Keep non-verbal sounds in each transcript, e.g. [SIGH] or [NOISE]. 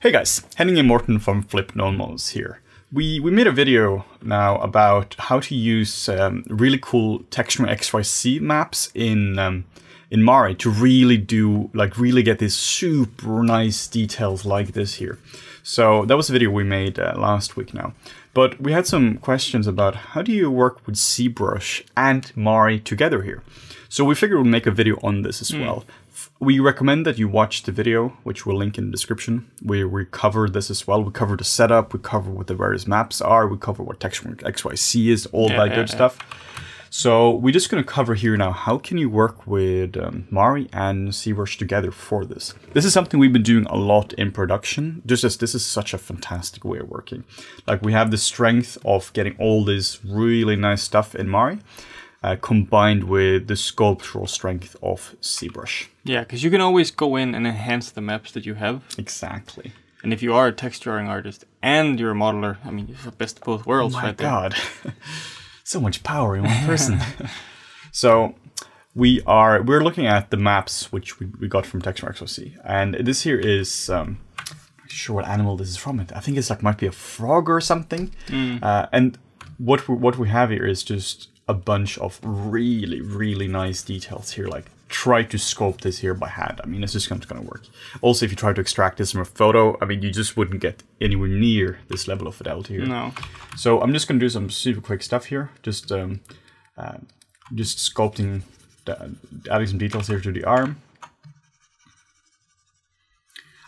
Hey guys, Henning and Morten from FlippedNormals here. We, we made a video now about how to use um, really cool texture XYZ maps in um, in Mari to really do, like really get these super nice details like this here. So that was a video we made uh, last week now. But we had some questions about how do you work with ZBrush and Mari together here. So we figured we'd make a video on this as mm. well. We recommend that you watch the video, which we'll link in the description. We, we cover this as well. We cover the setup, we cover what the various maps are, we cover what texture XYZ is, all yeah, that good yeah. stuff. So we're just going to cover here now, how can you work with um, Mari and ZBrush together for this? This is something we've been doing a lot in production, just as this is such a fantastic way of working. Like we have the strength of getting all this really nice stuff in Mari, uh, combined with the sculptural strength of ZBrush. Yeah, because you can always go in and enhance the maps that you have. Exactly. And if you are a texturing artist and you're a modeler, I mean, you're the best of both worlds right there. oh right God. [LAUGHS] so much power in one [LAUGHS] person. so we are we're looking at the maps which we, we got from TextureMax and this here is um, I'm not sure what animal this is from. It I think it's like might be a frog or something. Mm. Uh, and what we, what we have here is just a bunch of really really nice details here, like try to sculpt this here by hand. I mean, it's just not going to work. Also, if you try to extract this from a photo, I mean, you just wouldn't get anywhere near this level of fidelity here. No. So I'm just going to do some super quick stuff here. Just um, uh, just sculpting, the, adding some details here to the arm.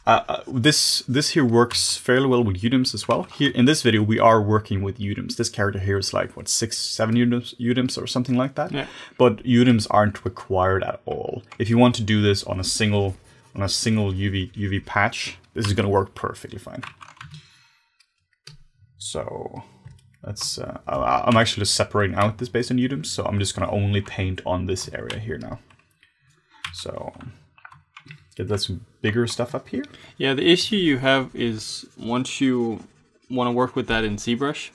Uh, uh, this this here works fairly well with UDIMs as well. Here in this video, we are working with UDIMs. This character here is like what six, seven UDIMs, UDIMs or something like that. Yeah. But UDIMs aren't required at all. If you want to do this on a single on a single UV UV patch, this is going to work perfectly fine. So that's uh, I'm actually just separating out this based on UDIMs, so I'm just going to only paint on this area here now. So get some bigger stuff up here. Yeah, the issue you have is once you want to work with that in ZBrush,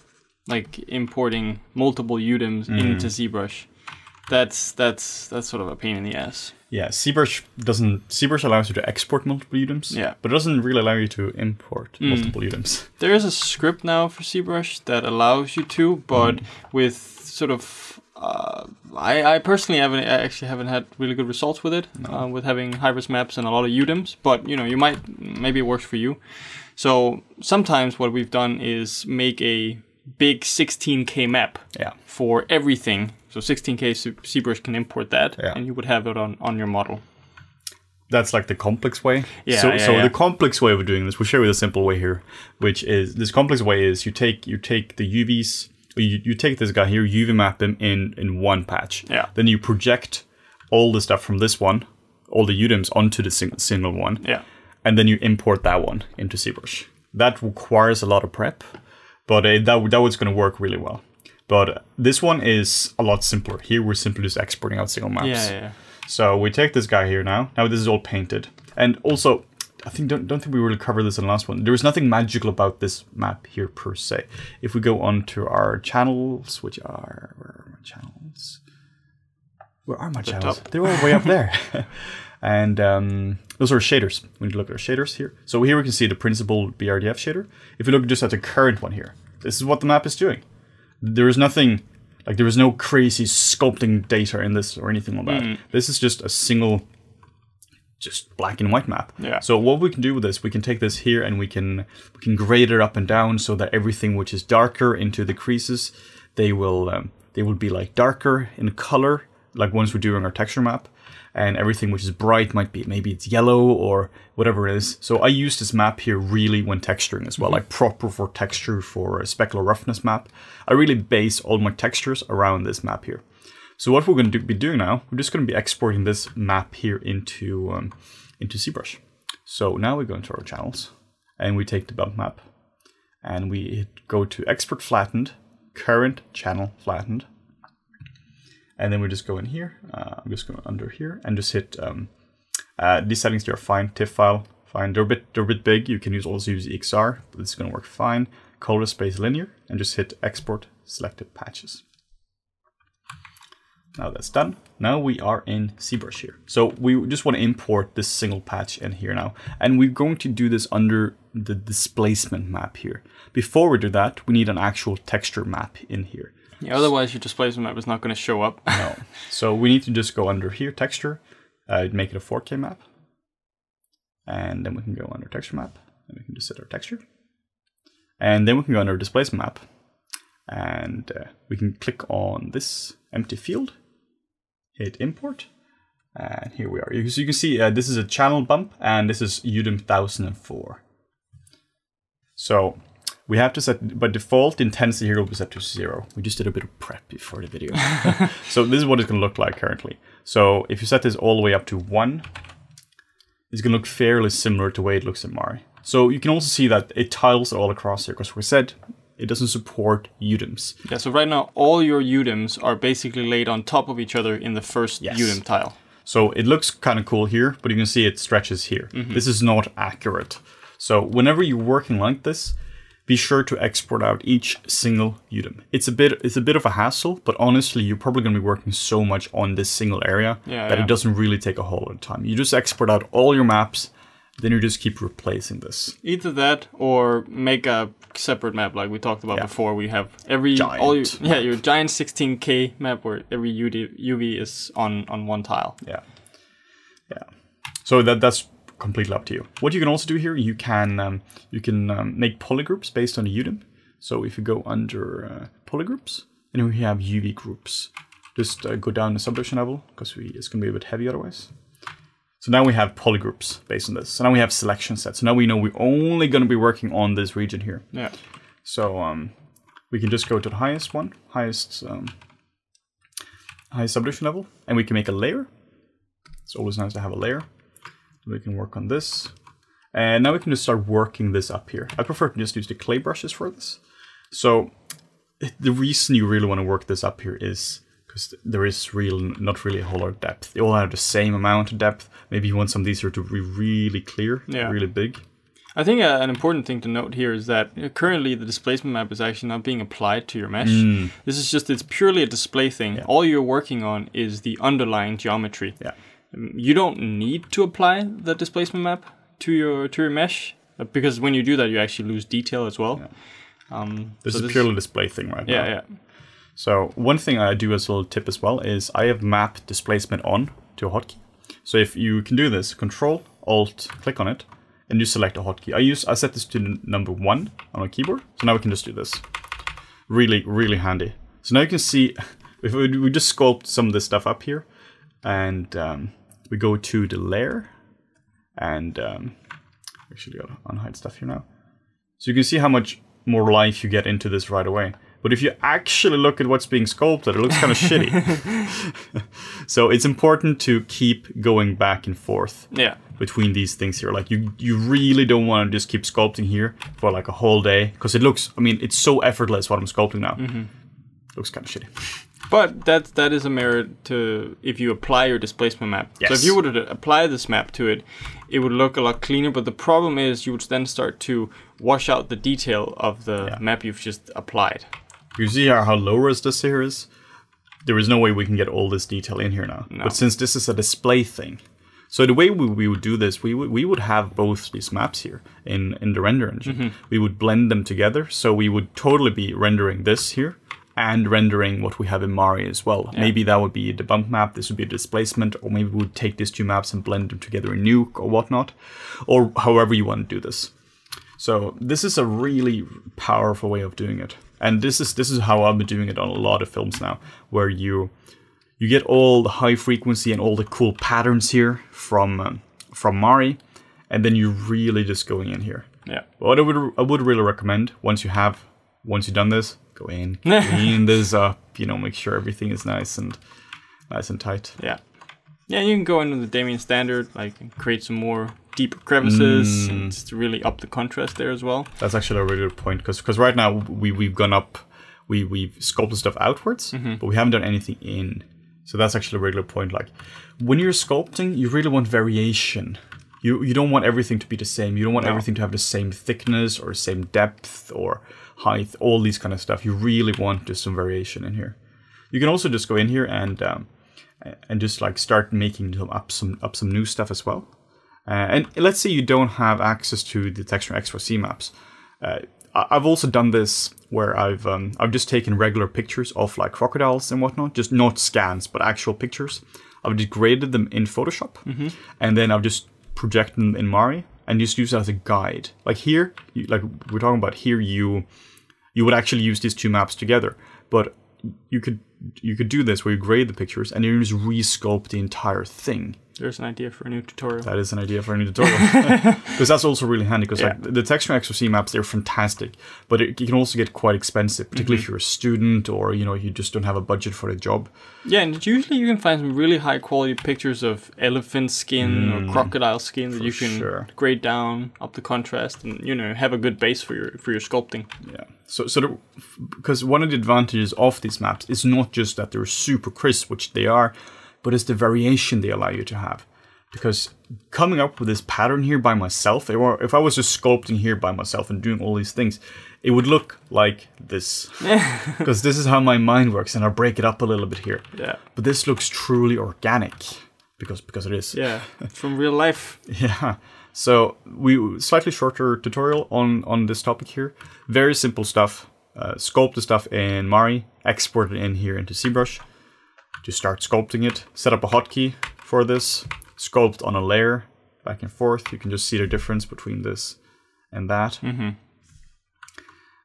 like importing multiple UDIMs mm. into ZBrush, that's that's that's sort of a pain in the ass. Yeah, ZBrush doesn't ZBrush allows you to export multiple UDIMs. Yeah, but it doesn't really allow you to import mm. multiple UDIMs. There is a script now for ZBrush that allows you to, but mm. with sort of uh, I, I personally haven't I actually haven't had really good results with it no. uh, with having high-res maps and a lot of UDIMs but you know you might maybe it works for you so sometimes what we've done is make a big 16k map yeah. for everything so 16k ZBrush can import that yeah. and you would have it on on your model that's like the complex way. Yeah. So, yeah, so the complex way of doing this, we'll show you the simple way here, which is this complex way is you take you take the UVs you, you take this guy here, UV map him in in one patch. Yeah. Then you project all the stuff from this one, all the UDIMs onto the sing- single one. Yeah. And then you import that one into ZBrush. That requires a lot of prep, but uh, that that was going to work really well. But this one is a lot simpler. Here we're simply just exporting out single maps. Yeah, yeah. So we take this guy here now. Now this is all painted. And also, I think don't don't think we really covered this in the last one. There is nothing magical about this map here per se. If we go on to our channels, which are where are my channels? Where are my the channels? Top. They're all way up there. [LAUGHS] and um, those are shaders. We need to look at our shaders here. So here we can see the principal BRDF shader. If you look just at the current one here, this is what the map is doing. There is nothing like there is no crazy sculpting data in this or anything like that. Mm. This is just a single just black and white map. Yeah. So what we can do with this, we can take this here and we can we can grade it up and down so that everything which is darker into the creases, they will um, they will be like darker in color, like once we're doing our texture map, and everything which is bright might be maybe it's yellow or whatever it is. So I use this map here really when texturing as well, mm-hmm. like proper for texture for a specular roughness map. I really base all my textures around this map here. So what we're going to do, be doing now, we're just going to be exporting this map here into um, into ZBrush. So now we go into our channels and we take the bump map and we go to export flattened, current channel flattened. And then we just go in here, uh, I'm just going under here and just hit, um, uh, these settings here are fine, TIFF file, fine. They're a bit, they're a bit big. You can use also use EXR, but it's going to work fine. Color space linear and just hit export selected patches. Now that's done. Now we are in ZBrush here. So we just want to import this single patch in here now. And we're going to do this under the displacement map here. Before we do that, we need an actual texture map in here. Yeah, otherwise your displacement map is not going to show up. No. [LAUGHS] So we need to just go under here, texture, uh, make it a 4K map. And then we can go under texture map, and we can just set our texture. And then we can go under displacement map, and uh, we can click on this empty field, hit import, and here we are. So you can see uh, this is a channel bump, and this is UDIM 1004. So we have to set, by default, intensity here will be set to zero. We just did a bit of prep before the video. [LAUGHS] so this is what it's going to look like currently. So if you set this all the way up to one, it's going to look fairly similar to the way it looks in Mari. So you can also see that it tiles all across here, because we said it doesn't support UDIMs. Yeah, so right now all your UDIMs are basically laid on top of each other in the first Yes. UDIM tile. So it looks kind of cool here, but you can see it stretches here. Mm-hmm. This is not accurate. So whenever you're working like this, be sure to export out each single UDIM. It's a bit it's a bit of a hassle, but honestly, you're probably going to be working so much on this single area Yeah, that yeah. it doesn't really take a whole lot of time. You just export out all your maps, then you just keep replacing this. Either that or make a separate map like we talked about Yeah. before. We have every Giant all your, yeah your giant 16k map where every UD, UV is on on one tile. Yeah. Yeah. So that that's completely up to you. What you can also do here, you can um, you can um, make polygroups based on the UDIM. So if you go under uh, polygroups, and we have UV groups, just uh, go down the subdivision level because we it's going to be a bit heavy otherwise. So now we have polygroups based on this. So now we have selection sets. So now we know we're only going to be working on this region here. Yeah. So um, we can just go to the highest one, highest um, highest subdivision level, and we can make a layer. It's always nice to have a layer. We can work on this. And now we can just start working this up here. I prefer to just use the clay brushes for this. So the reason you really want to work this up here is because there is real not really a whole lot of depth. They all have the same amount of depth. Maybe you want some of these here to be really clear, Yeah. really big. I think uh, an important thing to note here is that uh, currently the displacement map is actually not being applied to your mesh. Mm. This is just it's purely a display thing. All you're working on is the underlying geometry. Yeah. Um, You don't need to apply the displacement map to your to your mesh uh, because when you do that, you actually lose detail as well. Um, This so is a purely display thing right yeah, now. yeah. So one thing I do as a little tip as well is I have map displacement on to a hotkey. So if you can do this, Control Alt, click on it, and you select a hotkey. I use I set this to number one on my keyboard. So now we can just do this. Really, really handy. So now you can see [LAUGHS] if we, we just sculpt some of this stuff up here, and um, we go to the layer, and um, actually gotta unhide stuff here now. So you can see how much more life you get into this right away. But if you actually look at what's being sculpted, it looks kind of [LAUGHS] shitty. [LAUGHS] so it's important to keep going back and forth Yeah. between these things here. Like you, you really don't want to just keep sculpting here for like a whole day because it looks. I mean, it's so effortless what I'm sculpting now. Mm-hmm. Looks kind of shitty. But that that is a merit to if you apply your displacement map. So if you were to apply this map to it, it would look a lot cleaner. But the problem is you would then start to wash out the detail of the map you've just applied. You see how, how low res this here is? There is no way we can get all this detail in here now. But since this is a display thing, so the way we, we would do this, we would we would have both these maps here in, in the render engine. Mm-hmm. We would blend them together, so we would totally be rendering this here and rendering what we have in Mari as well. Maybe that would be the bump map, this would be a displacement, or maybe we would take these two maps and blend them together in Nuke or whatnot, or however you want to do this. So this is a really powerful way of doing it, and this is this is how I've been doing it on a lot of films now, where you you get all the high frequency and all the cool patterns here from um, from Mari, and then you're really just going in here. Yeah. What I would I would really recommend once you have once you've done this, go in, [LAUGHS] clean this up, you know, make sure everything is nice and nice and tight. Yeah. Yeah, you can go into the Damien standard, like create some more deeper crevices and just really up the contrast there as well. That's actually a really good point because because right now we we've gone up, we we've sculpted stuff outwards, but we haven't done anything in. So that's actually a really good point. Like when you're sculpting, you really want variation. You you don't want everything to be the same. You don't want No. everything to have the same thickness or same depth or height, all these kind of stuff. You really want just some variation in here. You can also just go in here and um, and just like start making up some up some new stuff as well. Uh, and let's say you don't have access to the texture XYZ maps. Uh, I've also done this where I've um, I've just taken regular pictures of like crocodiles and whatnot, just not scans but actual pictures. I've degraded them in Photoshop, and then I've just projected them in Mari and just use it as a guide. Like here, you, like we're talking about here, you you would actually use these two maps together, but you could you could do this where you grade the pictures and you just resculpt the entire thing. There's an idea for a new tutorial. That is an idea for a new tutorial [LAUGHS] because that's also really handy. Because like the texture XYZ maps, they're fantastic, but it, can also get quite expensive, particularly if you're a student or you know you just don't have a budget for a job. Yeah, and usually you can find some really high quality pictures of elephant skin or crocodile skin that you can Mm. sure. grade down, up the contrast, and you know have a good base for your for your sculpting. Yeah. So, so because one of the advantages of these maps is not just that they're super crisp, which they are, but it's the variation they allow you to have. Because coming up with this pattern here by myself, if I- if I was just sculpting here by myself and doing all these things, it would look like this. [LAUGHS] Because this is how my mind works, and I'll break it up a little bit here. Yeah, But this looks truly organic, because because it is. yeah, [LAUGHS] from real life. Yeah. So we slightly shorter tutorial on on this topic here. Very simple stuff. Uh, sculpt the stuff in Mari, export it in here into ZBrush. Just start sculpting it. Set up a hotkey for this. Sculpt on a layer back and forth. You can just see the difference between this and that. Mm-hmm.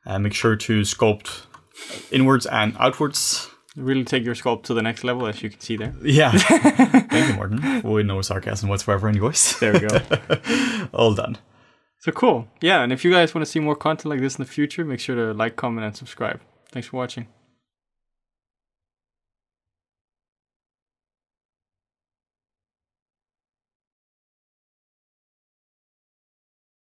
And make sure to sculpt inwards and outwards. Really take your sculpt to the next level, as you can see there. Yeah. [LAUGHS] Thank you, Morten. With no sarcasm whatsoever in your voice. There we go. [LAUGHS] All done. So cool. Yeah, and if you guys want to see more content like this in the future, make sure to like, comment, and subscribe. Thanks for watching.